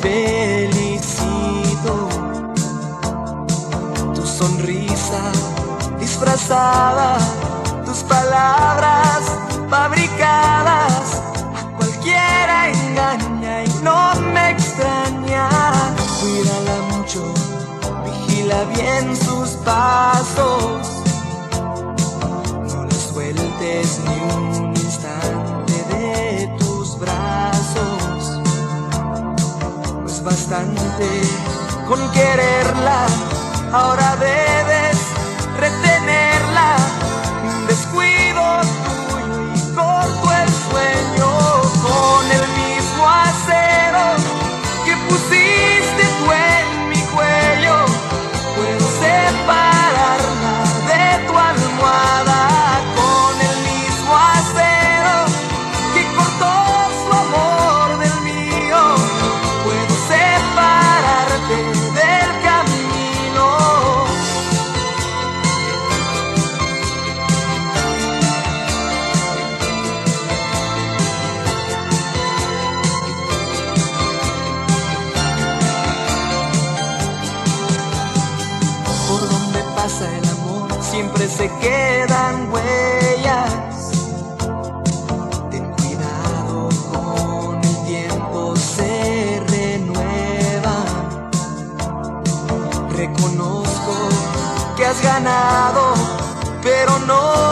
felicito. Tu sonrisa disfrazada, tus palabras fabricadas, a cualquiera engaña y no me extraña. Cuídala mucho, vigila bien sus pasos. No la sueltes ni un bastante con quererla, ahora debes el amor siempre se quedan huellas. Ten cuidado con el tiempo, se renueva. Reconozco que has ganado, pero no